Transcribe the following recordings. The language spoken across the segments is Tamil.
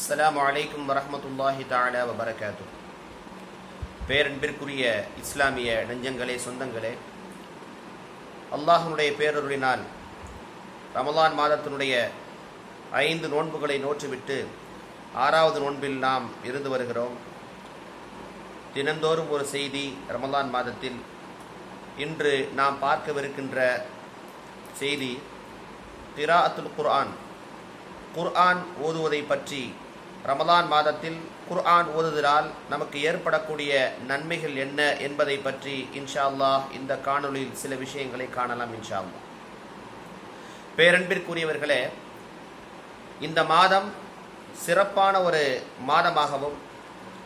அஸ்லாம் அலைக்கும் வரமத்துல்லாஹி தாலா வபரகாத்து. பேரன்பிற்குரிய இஸ்லாமிய நெஞ்சங்களே சொந்தங்களே அல்லாஹனுடைய பேரருளினால் ரமலான் மாதத்தினுடைய ஐந்து நோன்புகளை நோற்றுவிட்டு ஆறாவது நோன்பில் நாம் இருந்து வருகிறோம். தினந்தோறும் ஒரு செய்தி ரமலான் மாதத்தில். இன்று நாம் பார்க்கவிருக்கின்ற செய்தி கிராஅத்துல் குர்ஆன். குர்ஆன் ஓதுவதை பற்றி ரமலான் மாதத்தில் குர்ஆன் ஓதுதலால் நமக்கு ஏற்படக்கூடிய நன்மைகள் என்ன என்பதை பற்றி இன்ஷா அல்லாஹ் இந்த காணொலியில் சில விஷயங்களை காணலாம் இன்ஷா அல்லாஹ். பேரன்பிற்குரியவர்களே இந்த மாதம் சிறப்பான ஒரு மாதமாகவும்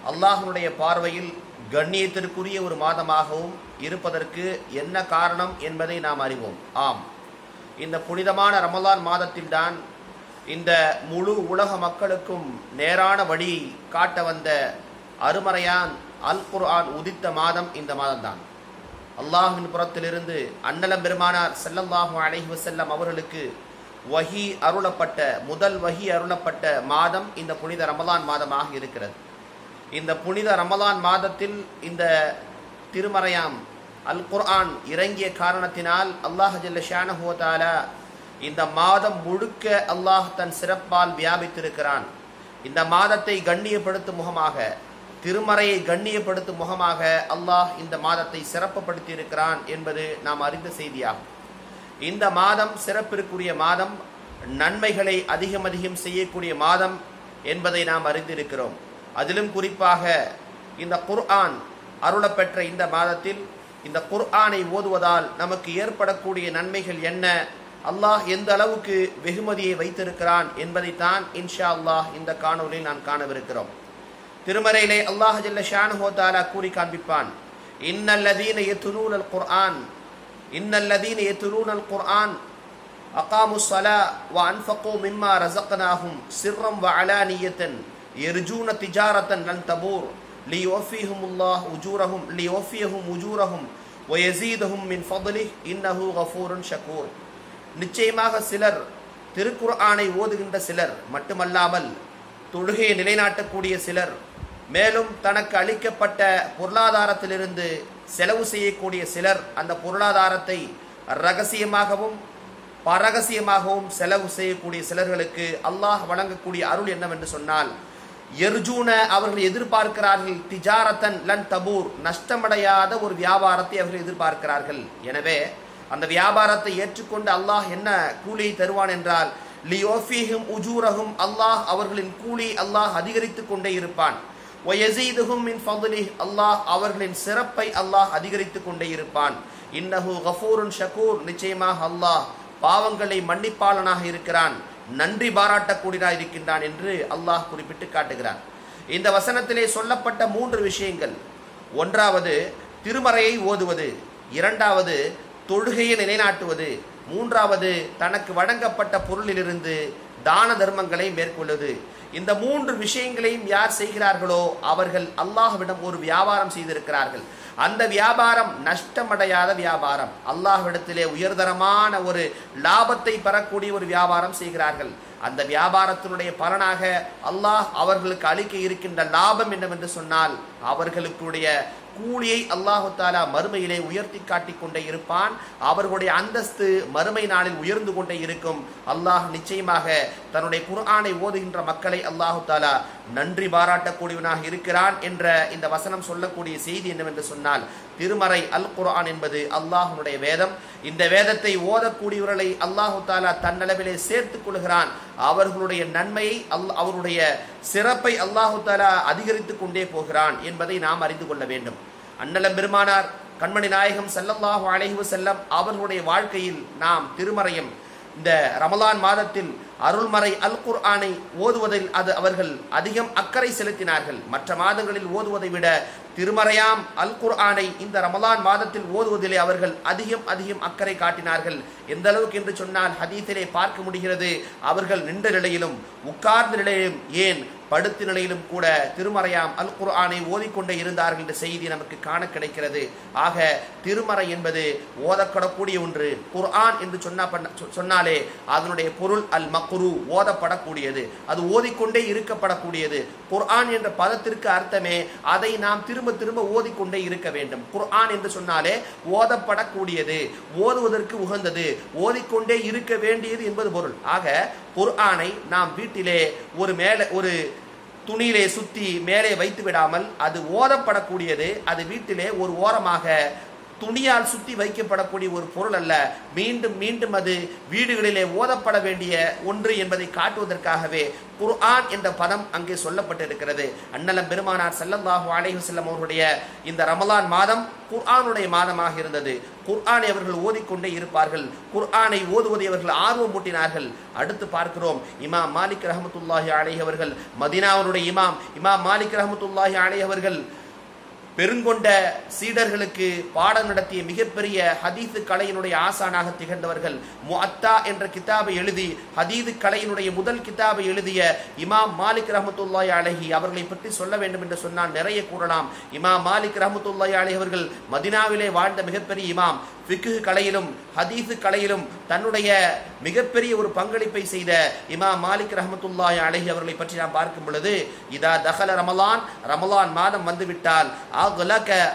அல்லாஹனுடைய பார்வையில் கண்ணியத்திற்குரிய ஒரு மாதமாகவும் இருப்பதற்கு என்ன காரணம் என்பதை நாம் அறிவோம். ஆம். இந்த புனிதமான ரமலான் மாதத்தில்தான் இந்த முழு உலக மக்களுக்கும் நேரான வழி காட்ட வந்த அருமறையான் அல் குர்ஆன் உதித்த மாதம் இந்த மாதம்தான். அல்லாஹின் புறத்திலிருந்து அன்னலம் பெருமானார் செல்லல்லாஹு அலைஹி வஸல்லம் அவர்களுக்கு வஹி அருளப்பட்ட முதல் வஹி அருளப்பட்ட மாதம் இந்த புனித ரமலான் மாதமாக இருக்கிறது. இந்த புனித ரமலான் மாதத்தில் இந்த திருமறையாம் அல் குர்ஆன் இறங்கிய காரணத்தினால் அல்லாஹ் ஜல்ல ஷானஹு இந்த மாதம் முழுக்க அல்லாஹ் தன் சிறப்பால் வியாபித்திருக்கிறான். இந்த மாதத்தை கண்ணியப்படுத்தும் முகமாக திருமறையை கண்ணியப்படுத்தும் முகமாக அல்லாஹ் இந்த மாதத்தை சிறப்புப்படுத்தி இருக்கிறான் என்பது நாம் அறிந்த செய்தியாகும். இந்த மாதம் சிறப்பிற்குரிய மாதம் நன்மைகளை அதிகம் அதிகம் செய்யக்கூடிய மாதம் என்பதை நாம் அறிந்திருக்கிறோம். அதிலும் குறிப்பாக இந்த குர்ஆன் அருளப்பெற்ற இந்த மாதத்தில் இந்த குர்ஆனை ஓதுவதால் நமக்கு ஏற்படக்கூடிய நன்மைகள் என்ன? அல்லாஹ் எந்த அளவுக்கு வெகுமதியை வைத்திருக்கிறான் என்பதைத்தான் இன்ஷா அல்லாஹ் இந்த காணொலியில் நான் காணவிருக்கிறோம். திருமறையிலே அல்லாஹ் ஜல்ல ஷானுஹோ தாலா கூறி காண்பிப்பான் இன்னல்லதீன யத்துலூனல் குர்ஆன் இன்னல்லதீன யத்துலூனல் குர்ஆன் அகாமு ஸலா வ அன்ஃபகு மிம்மா ரஸக்னாஹும் சிர்ரம் வ அலானியத்தன் யர்ஜூன திஜாரத்தன் லன் தபூர் லியுவஃபிஹுமுல்லாஹ் உஜூரஹும் லியுவஃபியஹும் உஜூரஹும் வ யஸீதஹும் மின் ஃபضலிஹ் இன்னஹு கஃபூருன் ஷகூர். நிச்சயமாக சிலர் திருக்குர்ஆனை ஓதுகின்ற சிலர் மட்டுமல்லாமல் தொழுகையை நிலைநாட்டக்கூடிய சிலர் மேலும் தனக்கு அளிக்கப்பட்ட பொருளாதாரத்திலிருந்து செலவு செய்யக்கூடிய சிலர் அந்த பொருளாதாரத்தை ரகசியமாகவும் பரகசியமாகவும் செலவு செய்யக்கூடிய சிலர்களுக்கு அல்லாஹ் வழங்கக்கூடிய அருள் என்னவென்று சொன்னால் எர்ஜூன அவர்கள் எதிர்பார்க்கிறார்கள் திஜாரத்தன் லன் தபூர் நஷ்டமடையாத ஒரு வியாபாரத்தை அவர்கள் எதிர்பார்க்கிறார்கள். எனவே அந்த வியாபாரத்தை ஏற்றுக்கொண்டு அல்லாஹ் என்ன கூலியை தருவான் என்றால் லியோஃபிஹும் உஜூரஹும் அல்லாஹ் அவர்களின் கூலி அல்லாஹ் அதிகரித்துக் கொண்டே இருப்பான். ஒயசீதுகும் மின் ஃபதுலிஹ் அல்லாஹ் அவர்களின் சிறப்பை அல்லாஹ் அதிகரித்துக் கொண்டே இருப்பான். இன்னஹு கஃபூருன் ஷகூர் நிச்சயமாக அல்லாஹ் பாவங்களை மன்னிப்பாளனாக இருக்கிறான். நன்றி பாராட்டக்கூடியதாக இருக்கின்றான் என்று அல்லாஹ் குறிப்பிட்டு காட்டுகிறான். இந்த வசனத்திலே சொல்லப்பட்ட மூன்று விஷயங்கள். ஒன்றாவது திருமறையை ஓதுவது. இரண்டாவது தொழுகையை நிலைநாட்டுவது. மூன்றாவது தனக்கு வழங்கப்பட்ட பொருளிலிருந்து தான தர்மங்களை மேற்கொள்வது. இந்த மூன்று விஷயங்களையும் யார் செய்கிறார்களோ அவர்கள் அல்லாஹ்விடம் ஒரு வியாபாரம் செய்திருக்கிறார்கள். அந்த வியாபாரம் நஷ்டமடையாத வியாபாரம். அல்லாஹ்விடத்திலே உயர்தரமான ஒரு லாபத்தை பெறக்கூடிய ஒரு வியாபாரம் செய்கிறார்கள். அந்த வியாபாரத்தினுடைய பலனாக அல்லாஹ் அவர்களுக்கு அளிக்க இருக்கின்ற லாபம் என்னவென்று சொன்னால் அவர்களுக்குடைய கூலியை அல்லாஹு தாலா மறுமையிலே உயர்த்தி காட்டிக் கொண்டே இருப்பான். அவர்களுடைய அந்தஸ்து மறுமை நாளில் உயர்ந்து கொண்டே இருக்கும். அல்லாஹ் நிச்சயமாக தன்னுடைய குர்ஆனை ஓதுகின்ற மக்களை அல்லாஹு தாலா நன்றி பாராட்டக்கூடியவனாக இருக்கிறான் என்ற இந்த வசனம் சொல்லக்கூடிய செய்தி என்னவென்று சொன்னால் திருமறை அல் குர்ஆன் என்பது அல்லாஹனுடைய வேதம். இந்த வேதத்தை ஓதக்கூடியவர்களை அல்லாஹு தாலா தன்னளவிலே சேர்த்துக் கொள்கிறான். அவர்களுடைய நன்மையை அல் அவருடைய சிறப்பை அல்லாஹு தாலா அதிகரித்துக் கொண்டே போகிறான் என்பதை நாம் அறிந்து கொள்ள வேண்டும். அன்னலம் பெருமானார் கண்மணி நாயகம் செல்லல்லாஹு அலைஹி செல்லம் அவர்களுடைய வாழ்க்கையில் நாம் திருமறையும். இந்த ரமலான் மாதத்தில் அருள்மறை அல் குர்ஆனை ஓதுவதில் அது அவர்கள் அதிகம் அக்கறை செலுத்தினார்கள். மற்ற மாதங்களில் ஓதுவதை விட திருமறையாம் அல் குர்ஆனை இந்த ரமலான் மாதத்தில் ஓதுவதிலே அவர்கள் அதிகம் அதிகம் அக்கறை காட்டினார்கள். எந்த அளவுக்கு என்று சொன்னால் ஹதீஸிலே பார்க்க முடிகிறது அவர்கள் நின்ற நிலையிலும் உட்கார்ந்த நிலையிலும் ஏன் படுத்த நிலையிலும் கூட திருமறையாம் அல் குர்ஆனை ஓதிக்கொண்டே இருந்தார்கள் என்ற செய்தி நமக்கு காண கிடைக்கிறது. ஆக திருமறை என்பது ஓதப்படக்கூடிய ஒன்று. குர்ஆன் என்று சொன்னா சொன்னாலே அதனுடைய பொருள் அல் மக்ரு ஓதப்படக்கூடியது. அது ஓதிக்கொண்டே இருக்கப்படக்கூடியது. குர்ஆன் என்ற பதத்திற்கு அர்த்தமே அதை நாம் திரும்ப திரும்ப ஓதிக்கொண்டே இருக்க வேண்டும். குர்ஆன் என்று சொன்னாலே ஓதப்படக்கூடியது. ஓதுவதற்கு உகந்தது. ஓதிக்கொண்டே இருக்க வேண்டியது என்பது பொருள். ஆக குர்ஆனை நாம் வீட்டிலே ஒரு மேலே ஒரு துணியிலே சுற்றி மேலே வைத்து விடாமல் அது ஓதப்படக்கூடியது. அது வீட்டிலே ஒரு ஓரமாக துணியால் சுத்தி வைக்கப்படக்கூடிய ஒரு பொருள் அல்ல. மீண்டும் மீண்டும் அது வீடுகளிலே ஓதப்பட வேண்டிய ஒன்று என்பதை காட்டுவதற்காகவே குர்ஆன் என்ற பதம் அங்கே சொல்லப்பட்டிருக்கிறது. அண்ணலம் பெருமானார் ஸல்லல்லாஹு அலைஹு செல்லம் அவர்களுடைய இந்த ரமலான் மாதம் குர்ஆனுடைய மாதமாக இருந்தது. குர்ஆனை அவர்கள் ஓதிக்கொண்டே இருப்பார்கள். குர்ஆனை ஓதுவதை அவர்கள் ஆர்வம் மூட்டினார்கள். அடுத்து பார்க்கிறோம். இமாம் மாலிக் ரஹமத்துல்லாஹி அலைஹி அவர்கள் மதீனாவுடைய இமாம் இமாம் மாலிக் ரஹமத்துல்லாஹி அலைஹி அவர்கள் பெருங்கொண்ட சீடர்களுக்கு பாடம் நடத்திய மிகப்பெரிய ஹதீது கலையினுடைய ஆசானாக திகழ்ந்தவர்கள் முஅத்தா என்ற கிதாபை எழுதி ஹதீது கலையினுடைய முதல் கிதாபை எழுதிய இமாம் மாலிக் ரஹமத்துல்லாய் அலைஹி அவர்களை பற்றி சொல்ல வேண்டும் என்று சொன்னால் நிறைய கூறலாம். இமாம் மாலிக் ரஹமத்துல்லாய் அலைஹி அவர்கள் மதினாவிலே வாழ்ந்த மிகப்பெரிய இமாம். ஃபிக்கு கலையிலும் ஹதீஸு கலையிலும் தன்னுடைய மிகப்பெரிய ஒரு பங்களிப்பை செய்த இமா மாலிக் ரஹமத்துல்லாய் அழகி அவர்களை பற்றி நாம் பார்க்கும் பொழுது இதா தஹல ரமலான் ரமலான் மாதம் வந்துவிட்டால்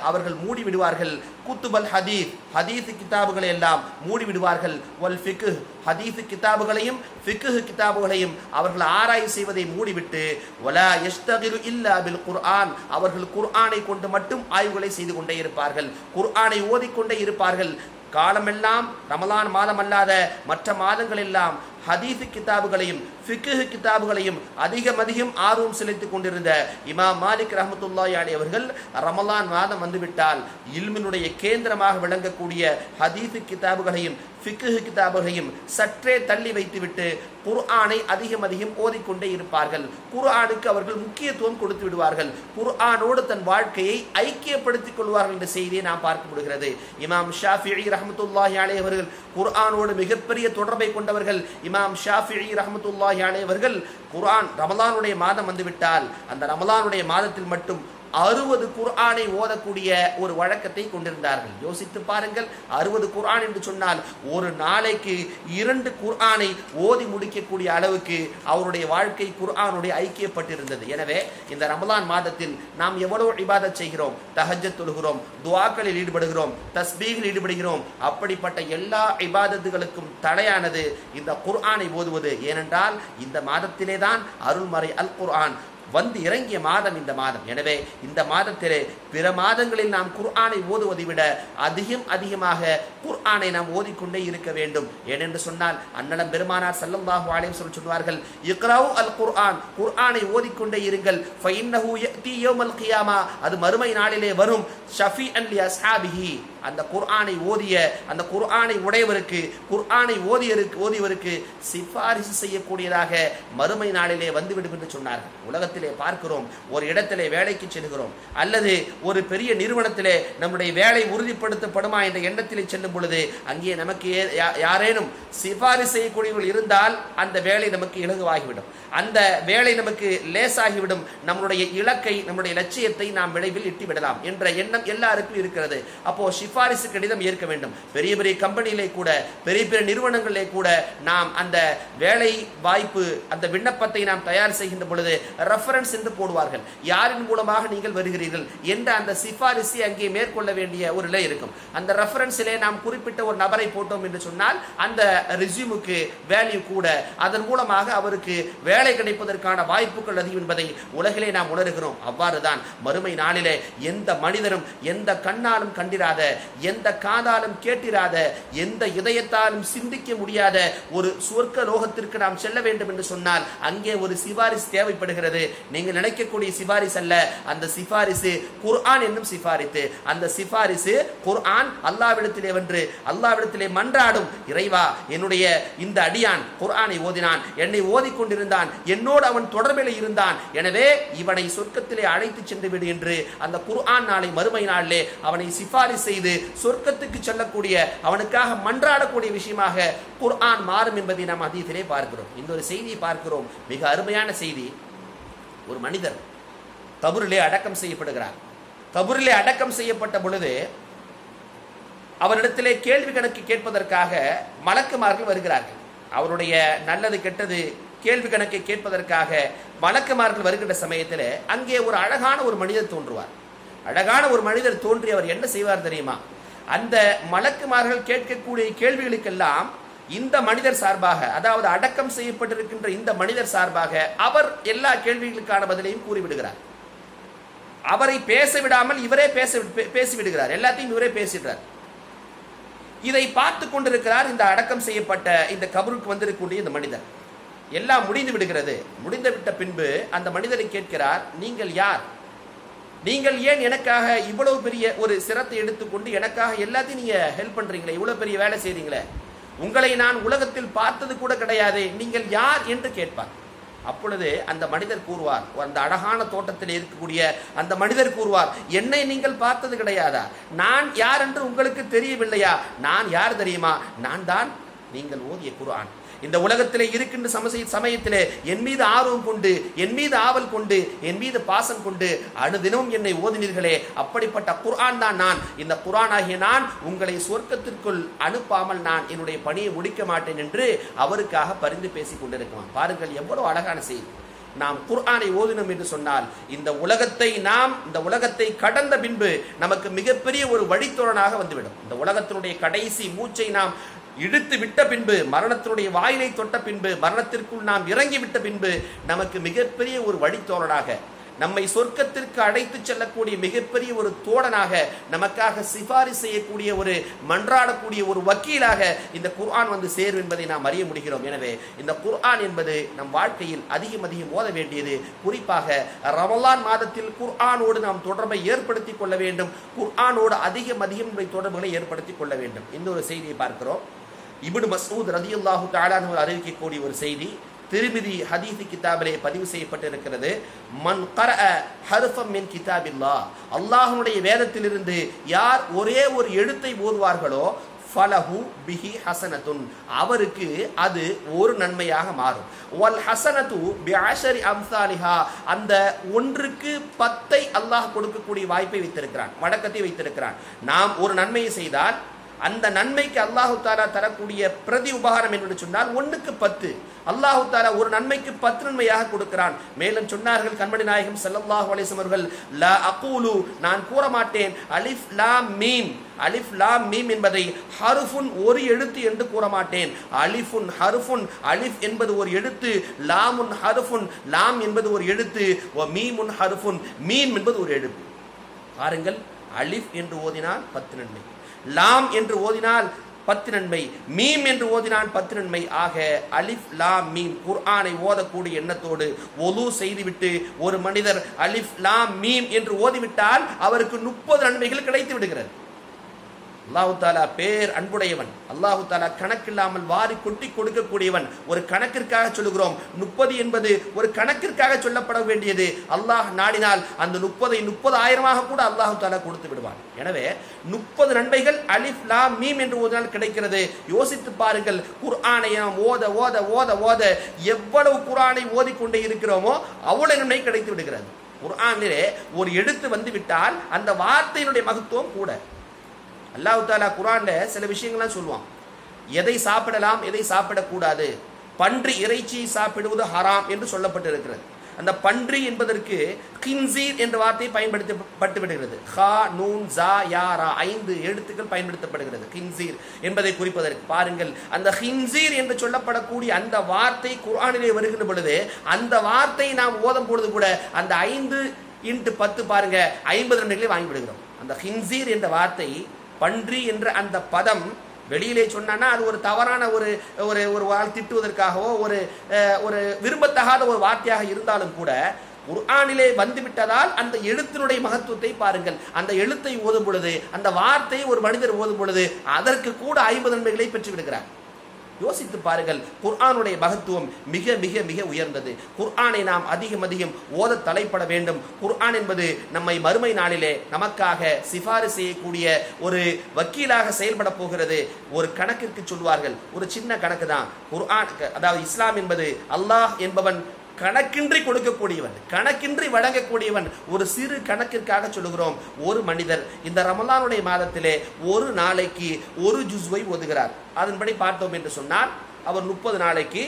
அவர்கள் மூடி விடுவார்கள் குத்துபல் ஹதீஸ். ஹதீஸ் கிதாபுகளை எல்லாம் மூடி விடுவார்கள் வல் ஃபிக்கு ஹதீஸ் கிதாபுகளையும் ஃபிக்கு கிதாபுகளையும் அவர்கள் ஆராய்ச்சி செய்வதை மூடிவிட்டு வலா எஸ்தகிரு இல்லா பில் குர்ஆன். அவர்கள் குர்ஆனை கொண்டு மட்டும் ஆய்வுகளை செய்து கொண்டே இருப்பார்கள். குர்ஆனை ஓதிக்கொண்டே இருப்பார்கள். காலமெல்லாம் ரமலான் மாதம் அல்லாத மற்ற மாதங்கள் எல்லாம் ஹதீஸ் கிதாபுகளையும் ஃபிக்கு கிதாபுகளையும் அதிகம் அதிகம் ஆர்வம் செலுத்திக் கொண்டிருந்த இமாம் மாலிக் ரஹமத்துல்லாய் அலி அவர்கள் ரமலான் மாதம் வந்துவிட்டால் இல்மினுடைய கேந்திரமாக விளங்கக்கூடிய ஹதீஸ் கிதாபுகளையும் ஃபிக்கு கிதாபுகளையும் சற்றே தள்ளி வைத்துவிட்டு குர்ஆனை அதிகம் அதிகம் ஓதிக்கொண்டே இருப்பார்கள். குர்ஆனுக்கு அவர்கள் முக்கியத்துவம் கொடுத்து விடுவார்கள். குர்ஆனோடு தன் வாழ்க்கையை ஐக்கியப்படுத்திக் கொள்வார்கள் என்ற செய்தியை நாம் பார்க்க முடிகிறது. இமாம் அலி ரஹமத்துல்லாஹி அலைஹி அவர்கள் குர்ஆனோடு மிகப்பெரிய தொடர்பை கொண்டவர்கள். இமாம் ஷாஃபிஇ ரஹமத்துல்லாஹி அலைவர்கள் குரான் குர்ஆன் ரமலானுடைய மாதம் வந்துவிட்டால் அந்த ரமலானுடைய மாதத்தில் மட்டும் அறுபது குர்ஆனை ஓதக்கூடிய ஒரு வழக்கத்தை கொண்டிருந்தார்கள். யோசித்து பாருங்கள் அறுபது குர்ஆன் என்று சொன்னால் ஒரு நாளைக்கு இரண்டு குர்ஆனை ஓதி முடிக்கக்கூடிய அளவுக்கு அவருடைய வாழ்க்கை குர்ஆனுடைய ஐக்கியப்பட்டிருந்தது. எனவே இந்த ரமலான் மாதத்தில் நாம் எவ்வளவு இபாதத் செய்கிறோம்? தஹஜத் தொழுகிறோம் துவாக்களில் ஈடுபடுகிறோம் தஸ்பீகில் ஈடுபடுகிறோம். அப்படிப்பட்ட எல்லா இபாதத்துகளுக்கும் தடையானது இந்த குர்ஆனை ஓதுவது. ஏனென்றால் இந்த மாதத்திலே தான் அருள்மறை அல் குர்ஆன் வந்து இறங்கிய மாதம் இந்த மாதம். எனவே இந்த மாதத்திலே பிற மாதங்களில் நாம் குர்ஆனை ஓதுவதை விட அதிகம் அதிகமாக குர்ஆனை நாம் ஓதிக்கொண்டே இருக்க வேண்டும். ஏனென்று சொன்னால் அன்னலம் பெருமானார் ஸல்லல்லாஹு அலைஹி சொல்லி சொல்வார்கள் இக்ராவு அல் குர்ஆன் குர்ஆனை ஓதிக்கொண்டே இருங்கள். ஃபைன்னஹு யஅதி யௌமல் கியாமா. அது மறுமை நாளிலே வரும். ஷஃபீஅன் லி அஸ்ஹாபிஹி அந்த குர்ஆனை ஓதிய அந்த குர்ஆனை உடையவருக்கு குர்ஆனை ஓதியருக்கு ஓதியவருக்கு சிபாரிசு செய்யக்கூடியதாக மறுமை நாளிலே வந்துவிடும் என்று சொன்னார்கள். உலகத்திலே பார்க்கிறோம் ஒரு இடத்திலே வேலைக்கு செல்கிறோம் அல்லது ஒரு பெரிய நிறுவனத்திலே நம்முடைய வேலை உறுதிப்படுத்தப்படுமா என்ற எண்ணத்திலே செல்லும் பொழுது அங்கே நமக்கு யா- யாரேனும் சிபாரிசு செய்யக்கூடியவர்கள் இருந்தால் அந்த வேலை நமக்கு இலகுவாகிவிடும். அந்த வேலை நமக்கு லேசாகிவிடும். நம்முடைய இலக்கை நம்முடைய லட்சியத்தை நாம் விளைவில் எட்டி விடலாம் என்ற எண்ணம் எல்லாருக்கும் இருக்கிறது. அப்போ சிபாரிசு கடிதம் ஏற்க வேண்டும். பெரிய பெரிய கம்பெனியிலே கூட பெரிய பெரிய நிறுவனங்களிலே கூட நாம் அந்த வேலை வாய்ப்பு அந்த விண்ணப்பத்தை நாம் தயார் செய்கின்ற பொழுது ரெஃபரன்ஸ் என்று போடுவார்கள். யாரின் மூலமாக நீங்கள் வருகிறீர்கள்? என்ற அந்த சிபாரிசை அங்கே மேற்கொள்ள வேண்டிய ஒரு நிலை இருக்கும். அந்த ரெஃபரன்ஸிலே நாம் குறிப்பிட்ட ஒரு நபரை போட்டோம் என்று சொன்னால் அந்த ரெஸ்யூமுக்கு வேல்யூ கூட அதன் மூலமாக அவருக்கு வேலை கிடைப்பதற்கான வாய்ப்புகள் அதிகம் என்பதை உலகிலே நாம் உணர்கிறோம். அவ்வாறுதான் மறுமை நாளிலே எந்த மனிதரும் எந்த கண்ணாலும் கண்டிராத எந்த காதாலும் கேட்டிராத எந்த இதயத்தாலும் சிந்திக்க முடியாத ஒரு சொர்க்க லோகத்திற்கு நாம் செல்ல வேண்டும் என்று சொன்னால் அங்கே ஒரு சிபாரிசு தேவைப்படுகிறது. நீங்கள் நினைக்கக்கூடிய சிபாரிசு அல்ல அந்த சிபாரிசு குர்ஆன் என்னும் சிபாரித்து அந்த சிபாரிசு குர்ஆன் அல்லாவிடத்திலே வென்று அல்லாவிடத்திலே மன்றாடும். இறைவா என்னுடைய இந்த அடியான் குர்ஆனை ஓதினான் என்னை ஓதிக்கொண்டிருந்தான் என்னோடு அவன் தொடர்பில் இருந்தான். எனவே இவனை சொர்க்கத்திலே அழைத்து சென்று விடு என்று அந்த குர்ஆன் நாளை மறுமை நாளிலே அவனை சிபாரிசு செய்து சொர்க்கத்துக்கு செல்லக்கூடிய அவனுக்காக மன்றாடக்கூடிய விஷயமாக குர்ஆன் மாறும் என்பதை நாம் அதீதிலே பார்க்கிறோம். இந்த ஒரு செய்தியை பார்க்கிறோம். மிக அருமையான செய்தி. ஒரு மனிதர் கபூரிலே அடக்கம் செய்யப்படுகிறார். கபூரிலே அடக்கம் செய்யப்பட்ட பொழுது அவரிடத்திலே கேள்வி கணக்கு கேட்பதற்காக மலக்குமார்கள் வருகிறார்கள். அவருடைய நல்லது கெட்டது கேள்வி கணக்கை கேட்பதற்காக வழக்கமார்கள் வருகின்ற சமயத்தில் அங்கே ஒரு அழகான ஒரு மனிதர் தோன்றுவார். அழகான ஒரு மனிதர் தோன்றி அவர் என்ன செய்வார் தெரியுமா? அந்த மலக்குமார்கள் கேட்கக்கூடிய கேள்விகளுக்கெல்லாம் இந்த மனிதர் சார்பாக அதாவது அடக்கம் செய்யப்பட்டிருக்கின்ற இந்த மனிதர் சார்பாக அவர் எல்லா கேள்விகளுக்கான பதிலையும் கூறிவிடுகிறார். அவரை பேச விடாமல் இவரே பேச பேசிவிடுகிறார். எல்லாத்தையும் இவரே பேசிடுறார் இதை பார்த்து கொண்டிருக்கிறார் இந்த அடக்கம் செய்யப்பட்ட இந்த கபருக்கு வந்திருக்கக்கூடிய இந்த மனிதர். எல்லாம் முடிந்து விடுகிறது. முடிந்து விட்ட பின்பு அந்த மனிதரை கேட்கிறார் நீங்கள் யார்? நீங்கள் ஏன் எனக்காக இவ்வளவு பெரிய ஒரு சிரத்தை எடுத்துக்கொண்டு எனக்காக எல்லாத்தையும் நீங்க ஹெல்ப் பண்றீங்களே? இவ்வளவு பெரிய வேலை செய்றீங்களே? உங்களை நான் உலகத்தில் பார்த்தது கூட கிடையாது. நீங்கள் யார் என்று கேட்பார். அப்பொழுது அந்த மனிதர் கூறுவார் அந்த அழகான தோட்டத்தில் இருக்கக்கூடிய அந்த மனிதர் கூறுவார் என்னை நீங்கள் பார்த்தது கிடையாதா? நான் யார் என்று உங்களுக்கு தெரியவில்லையா? நான் யார் தெரியுமா? நான் தான். நீங்கள் ஓதிய குரான் இந்த உலகத்திலே இருக்கின்ற சமசை சமயத்திலே என் மீது ஆர்வம் கொண்டு என் மீது ஆவல் கொண்டு என் மீது பாசம் கொண்டு அனுதினமும் என்னை ஓதினீர்களே அப்படிப்பட்ட குர்ஆன் தான் நான். இந்த குர்ஆன் ஆகிய நான் உங்களை சொர்க்கத்திற்குள் அனுப்பாமல் நான் என்னுடைய பணியை முடிக்க மாட்டேன் என்று அவருக்காக பரிந்து பேசிக் கொண்டிருக்கிறான். பாருங்கள் எவ்வளவு அழகான செய்தி. நாம் குர்ஆனை ஓதினோம் என்று சொன்னால் இந்த உலகத்தை நாம் இந்த உலகத்தை கடந்த பின்பு நமக்கு மிகப்பெரிய ஒரு வழித்தோழனாக வந்துவிடும். இந்த உலகத்தினுடைய கடைசி மூச்சை நாம் இழுத்து விட்ட பின்பு மரணத்தினுடைய வாயிலை தொட்ட பின்பு மரணத்திற்குள் நாம் இறங்கி விட்ட பின்பு நமக்கு மிகப்பெரிய ஒரு வழித்தோழனாக நம்மை சொர்க்கத்திற்கு அழைத்து செல்லக்கூடிய மிகப்பெரிய ஒரு தோழனாக நமக்காக சிபாரிசு செய்யக்கூடிய ஒரு மன்றாடக்கூடிய ஒரு வக்கீலாக இந்த குர்ஆன் வந்து சேரும் என்பதை நாம் அறிய முடிகிறோம். எனவே இந்த குர்ஆன் என்பது நம் வாழ்க்கையில் அதிகம் அதிகம் ஓத வேண்டியது. குறிப்பாக ரமலான் மாதத்தில் குர்ஆனோடு நாம் தொடர்பை ஏற்படுத்திக் கொள்ள வேண்டும். குர்ஆனோடு அதிகம் அதிகம் தொடர்புகளை ஏற்படுத்திக் கொள்ள வேண்டும். இந்த ஒரு செய்தியை பார்க்கிறோம். இப்னு மசூத் ரதியுல்லாஹு ஒரு அறிவிக்கக்கூடிய ஒரு செய்தி திருமிதி ஹதீஃபி கிதாபிலே பதிவு செய்யப்பட்டிருக்கிறது. மன் கர ஹருஃபம் மின் கிதாபில்லா. அல்லாஹனுடைய வேதத்திலிருந்து யார் ஒரே ஒரு எழுத்தை ஓதுவார்களோ ஃபலஹு பிஹி ஹசனத்துன். அவருக்கு அது ஒரு நன்மையாக மாறும். வல் ஹசனத்து பிஅஷரி அம்சாலிஹா. அந்த ஒன்றுக்கு பத்தை அல்லாஹ் கொடுக்கக்கூடிய வாய்ப்பை வைத்திருக்கிறான் வழக்கத்தை வைத்திருக்கிறான். நாம் ஒரு நன்மையை செய்தால் அந்த நன்மைக்கு அல்லாஹு தாலா தரக்கூடிய பிரதி உபகாரம் என்று சொன்னால் ஒன்றுக்கு பத்து. அல்லாஹு தாலா ஒரு நன்மைக்கு பத்து நன்மையாக கொடுக்கிறான். மேலும் சொன்னார்கள் கண்மணி நாயகம் ஸல்லல்லாஹு அலிசம் அவர்கள் லா அகூலு நான் கூற மாட்டேன் அலிஃப் லாம் மீம் அலிஃப் லாம் மீம் என்பதை ஹருஃபுன் ஒரு எழுத்து என்று கூற மாட்டேன் அலிஃபுன் ஹருஃபுன் அலிஃப் என்பது ஒரு எழுத்து லாமுன் ஹருஃபுன் லாம் என்பது ஒரு எழுத்து வ மீமுன் ஹருஃபுன் மீம் என்பது ஒரு எழுத்து. பாருங்கள் அலிஃப் என்று ஓதினால் பத்து நன்மை. லாம் என்று ஓதினால் பத்து நன்மை மீம் என்று ஓதினால் பத்து நன்மை ஆக அலிஃப் லாம் மீம் குர்ஆனை ஓதக்கூடிய எண்ணத்தோடு ஒலு செய்துவிட்டு ஒரு மனிதர் அலிஃப் லாம் மீம் என்று ஓதிவிட்டால் அவருக்கு முப்பது நன்மைகள் கிடைத்து விடுகிறது. அல்லாஹு தாலா பேர் அன்புடையவன். அல்லாஹு தாலா கணக்கில்லாமல் வாரி கொட்டி கொடுக்கக்கூடியவன். ஒரு கணக்கிற்காக சொல்லுகிறோம். முப்பது என்பது ஒரு கணக்கிற்காக சொல்லப்பட வேண்டியது. அல்லாஹ் நாடினால் அந்த முப்பதை முப்பது ஆயிரமாக கூட அல்லாஹு தாலா கொடுத்து விடுவான். எனவே முப்பது நன்மைகள் அலிஃப் லா மீம் என்று ஓதினால் கிடைக்கிறது. யோசித்து பாருங்கள். குர்ஆனை நாம் ஓத ஓத ஓத ஓத எவ்வளவு குர்ஆனை ஓதிக்கொண்டே இருக்கிறோமோ அவ்வளவு நன்மை கிடைத்து விடுகிறது. குர்ஆனிலே ஒரு எழுத்து வந்து விட்டால் அந்த வார்த்தையினுடைய மகத்துவம் கூட. அல்லாஹு தாலா குரான்ல சில விஷயங்கள்லாம் சொல்லுவான். எதை சாப்பிடலாம் எதை சாப்பிடக்கூடாது? பன்றி இறைச்சி சாப்பிடுவது ஹராம் என்று சொல்லப்பட்டிருக்கிறது. அந்த பன்றி என்பதற்கு கின்சீர் என்ற வார்த்தை பயன்படுத்தப்பட்டு விடுகிறது ஹா நூன் ஜா யா ரா ஐந்து எழுத்துக்கள் பயன்படுத்தப்படுகிறது கின்சீர் என்பதை குறிப்பதற்கு. பாருங்கள் அந்த ஹின்சீர் என்று சொல்லப்படக்கூடிய அந்த வார்த்தை குரானிலே வருகின்ற பொழுது அந்த வார்த்தை நாம் ஓதும் பொழுது கூட அந்த ஐந்து இன்ட்டு பத்து பாருங்க ஐம்பது நிமிடங்களே வாங்கி விடுகிறோம். அந்த ஹின்சீர் என்ற வார்த்தை பன்றி என்ற அந்த பதம் வெளியிலே சொன்னான்னா அது ஒரு தவறான ஒரு ஒரு ஒரு வாழ் திட்டுவதற்காகவோ ஒரு ஒரு விரும்பத்தகாத ஒரு வார்த்தையாக இருந்தாலும் கூட குர்ஆனிலே வந்துவிட்டதால் அந்த எழுத்தினுடைய மகத்துவத்தை பாருங்கள். அந்த எழுத்தை ஓதும் பொழுது அந்த வார்த்தையை ஒரு மனிதர் ஓதும் பொழுது அதற்கு கூட ஐம்பது நன்மைகளை பெற்று விடுகிறார் யோசித்து பாருங்கள் குர்ஆனுடைய மகத்துவம் மிக மிக மிக உயர்ந்தது. குர்ஆனை நாம் அதிகம் அதிகம் ஓத தலைப்பட வேண்டும். குர்ஆன் என்பது நம்மை மறுமை நாளிலே நமக்காக சிபாரிசு செய்யக்கூடிய ஒரு வக்கீலாக செயல்பட போகிறது. ஒரு கணக்கிற்கு சொல்வார்கள். ஒரு சின்ன கணக்கு தான் குர்ஆன் அதாவது இஸ்லாம் என்பது அல்லாஹ் என்பவன் கணக்கின்றி கொடுக்கக்கூடியவன் கணக்கின்றி வழங்கக்கூடியவன். ஒரு சிறு கணக்கிற்காக சொல்லுகிறோம் ஒரு மனிதர் இந்த ரமலானுடைய மாதத்திலே ஒரு நாளைக்கு ஒரு ஜுஸ்வை ஒதுகிறார் அதன்படி பார்த்தோம் என்று சொன்னால் அவர் முப்பது நாளைக்கு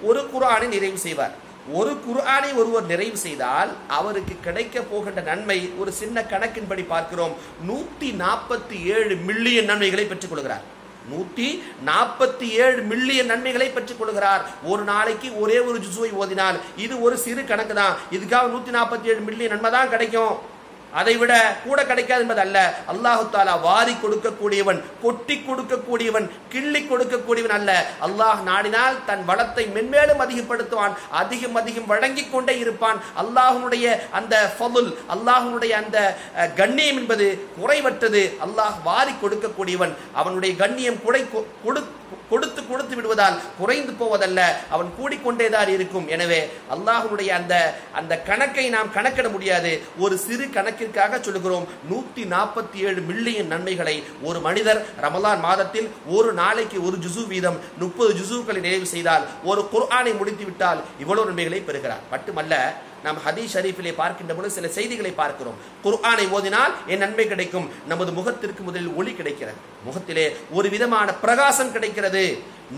ஒரு குரானை நிறைவு செய்வார். ஒரு குர்ஆனை ஒருவர் நிறைவு செய்தால் அவருக்கு கிடைக்க போகின்ற நன்மை ஒரு சின்ன கணக்கின்படி பார்க்கிறோம் நூத்தி நாற்பத்தி ஏழு மில்லியன் நன்மைகளை பெற்றுக் நூத்தி நாற்பத்தி ஏழு மில்லியன் நன்மைகளை பெற்றுக் கொள்கிறார் ஒரு நாளைக்கு ஒரே ஒரு ஜுசுவை ஓதினால். இது ஒரு சிறு கணக்கு தான். இதுக்காக நூத்தி நாற்பத்தி ஏழு மில்லியன் நன்மை தான் கிடைக்கும். அதை விட கூட கிடைக்காது என்பது அல்ல அல்லாஹு தாலா வாரி கொடுக்கக்கூடியவன் கொட்டி கொடுக்கக்கூடியவன் கிள்ளி கொடுக்கக்கூடியவன் அல்ல. அல்லாஹ் நாடினால் தன் வளத்தை மென்மேலும் அதிகப்படுத்துவான் அதிகம் அதிகம் வழங்கிக் கொண்டே இருப்பான். அல்லாஹனுடைய அந்த ஃபதுல் அல்லாஹனுடைய அந்த கண்ணியம் என்பது குறைவற்றது. அல்லாஹ் வாரி கொடுக்கக்கூடியவன் அவனுடைய கண்ணியம் குறை கொ- கொடு கொடுத்து கொடுத்து விடுவதால் குறைந்து போவதல்ல. அவன் கூடிக்கொண்டேதான் இருக்கும். எனவே அல்லாஹனுடைய அந்த அந்த கணக்கை நாம் கணக்கிட முடியாது. ஒரு சிறு கணக்கு கணக்கிற்காக சொல்லுகிறோம். நூத்தி நாற்பத்தி ஏழு மில்லியன் நன்மைகளை ஒரு மனிதர் ரமலான் மாதத்தில் ஒரு நாளைக்கு ஒரு ஜுசு வீதம் முப்பது ஜுசுக்களை நிறைவு செய்தால் ஒரு குர்ஆனை முடித்து விட்டால் இவ்வளவு நன்மைகளை பெறுகிறார். மட்டுமல்ல நாம் ஹதீஸ் ஷரீஃபிலே பார்க்கின்ற பொழுது சில செய்திகளை பார்க்கிறோம். குர்ஆனை ஓதினால் என் நன்மை கிடைக்கும். நமது முகத்திற்கு முதலில் ஒளி கிடைக்கிறது. முகத்திலே ஒரு விதமான பிரகாசம் கிடைக்கிறது.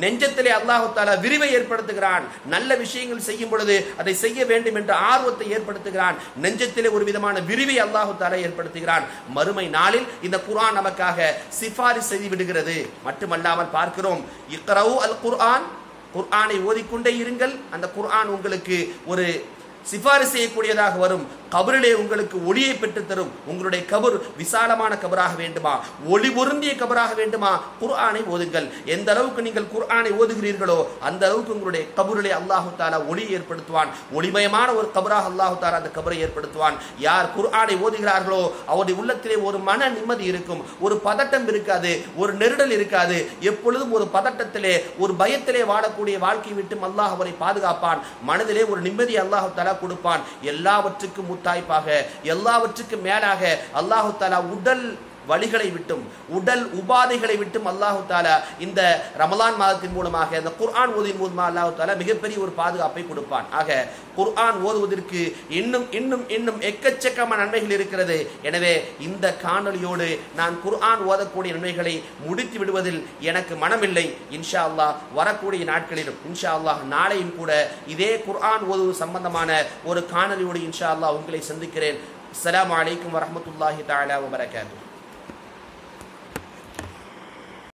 நெஞ்சத்திலே அல்லாஹு தாலா விரிவை ஏற்படுத்துகிறான். நல்ல விஷயங்கள் செய்யும் பொழுது அதை செய்ய வேண்டும் என்ற ஆர்வத்தை ஏற்படுத்துகிறான். நெஞ்சத்திலே ஒரு விதமான விரிவை அல்லாஹு தாலா ஏற்படுத்துகிறான். மறுமை நாளில் இந்த குர்ஆன் நமக்காக சிபாரிசு செய்து விடுகிறது. மட்டுமல்லாமல் பார்க்கிறோம் இக்ரவு அல் குர்ஆன். குர்ஆனை ஓதிக்கொண்டே இருங்கள். அந்த குர்ஆன் உங்களுக்கு ஒரு சிபாரிசு செய்யக்கூடியதாக வரும். கபரிலே உங்களுக்கு ஒளியை பெற்றுத் தரும் உங்களுடைய கபர் விசாலமான கபராக வேண்டுமா? ஒளி பொருந்திய கபராக வேண்டுமா? குர்ஆனை ஓதுங்கள். எந்த அளவுக்கு நீங்கள் குர்ஆனை ஓதுகிறீர்களோ அந்த அளவுக்கு உங்களுடைய கபரிலே அல்லாஹு தாலா ஒளி ஏற்படுத்துவான். ஒளிமயமான ஒரு கபராக அல்லாஹு தாலா அந்த கபரை ஏற்படுத்துவான். யார் குர்ஆனை ஓதுகிறார்களோ அவருடைய உள்ளத்திலே ஒரு மன நிம்மதி இருக்கும். ஒரு பதட்டம் இருக்காது ஒரு நெருடல் இருக்காது. எப்பொழுதும் ஒரு பதட்டத்திலே ஒரு பயத்திலே வாழக்கூடிய வாழ்க்கை விட்டு அல்லாஹ் அவரை பாதுகாப்பான். மனதிலே ஒரு நிம்மதி அல்லாஹு தாலா கொடுப்பான். எல்லாவற்றுக்கும் முத்தாய்ப்பாக எல்லாவற்றுக்கும் மேலாக அல்லாஹு தாலா உடல் வழிகளை விட்டும் உடல் உபாதைகளை விட்டும் அல்லாஹு தாலா இந்த ரமலான் மாதத்தின் மூலமாக இந்த குர்ஆன் ஓதின் மூலமாக அல்லாஹு தாலா மிகப்பெரிய ஒரு பாதுகாப்பை கொடுப்பான். ஆக குர்ஆன் ஓதுவதற்கு இன்னும் இன்னும் இன்னும் எக்கச்சக்கமான நன்மைகள் இருக்கிறது. எனவே இந்த காணொலியோடு நான் குர்ஆன் ஓதக்கூடிய நன்மைகளை முடித்து விடுவதில் எனக்கு மனமில்லை. இன்ஷா அல்லாஹ் வரக்கூடிய நாட்களிலும் இன்ஷா அல்லாஹ் நாளையும் கூட இதே குர்ஆன் ஓதுவது சம்பந்தமான ஒரு காணொலியோடு இன்ஷா அல்லாஹ் உங்களை சந்திக்கிறேன். அஸ்லாம் வலைக்கம் வரமத்துல்லாஹி தாலா வபரகாத்துஹு